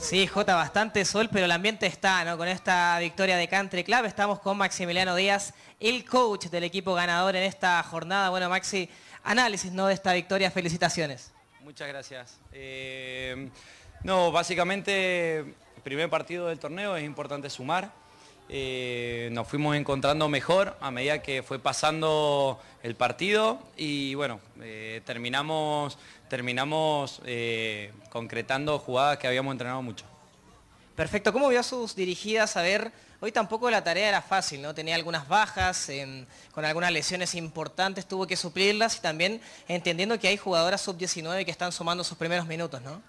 Sí, Jota, bastante sol, pero el ambiente está, ¿no? Con esta victoria de Country Club estamos con Maximiliano Díaz, el coach del equipo ganador en esta jornada. Bueno, Maxi, análisis, ¿no? De esta victoria, felicitaciones. Muchas gracias. Eh, no, básicamente, el primer partido del torneo es importante sumar. Eh, nos fuimos encontrando mejor a medida que fue pasando el partido y bueno, eh, terminamos, terminamos eh, concretando jugadas que habíamos entrenado mucho. Perfecto, ¿cómo vio sus dirigidas? A ver, hoy tampoco la tarea era fácil, ¿no? Tenía algunas bajas, con algunas lesiones importantes, tuvo que suplirlas y también entendiendo que hay jugadoras sub-19 que están sumando sus primeros minutos, ¿no?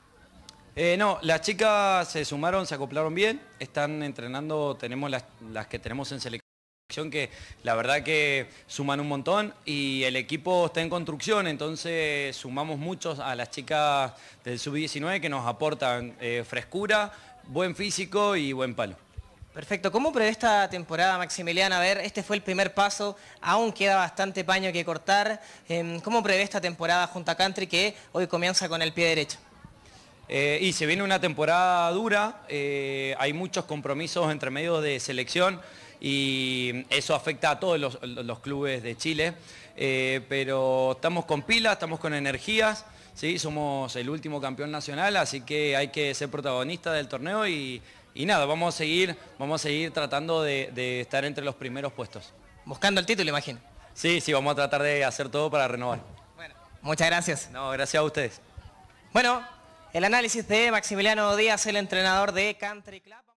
Eh, no, las chicas se sumaron, se acoplaron bien, están entrenando, tenemos las, que tenemos en selección que la verdad que suman un montón y el equipo está en construcción, entonces sumamos muchos a las chicas del sub-19 que nos aportan eh, frescura, buen físico y buen palo. Perfecto, ¿cómo prevé esta temporada Maximiliana? A ver, este fue el primer paso, aún queda bastante paño que cortar. Em, ¿Cómo prevé esta temporada junto a Country que hoy comienza con el pie derecho? Eh, y se viene una temporada dura, eh, hay muchos compromisos entre medios de selección y eso afecta a todos los, clubes de Chile, eh, pero estamos con pilas, estamos con energías, ¿sí? somos el último campeón nacional, así que hay que ser protagonista del torneo y, nada, vamos a seguir, vamos a seguir tratando de, de estar entre los primeros puestos. Buscando el título, imagino. Sí, sí, vamos a tratar de hacer todo para renovar. Bueno, muchas gracias. No, gracias a ustedes. Bueno, el análisis de Maximiliano Díaz, el entrenador de Country Club.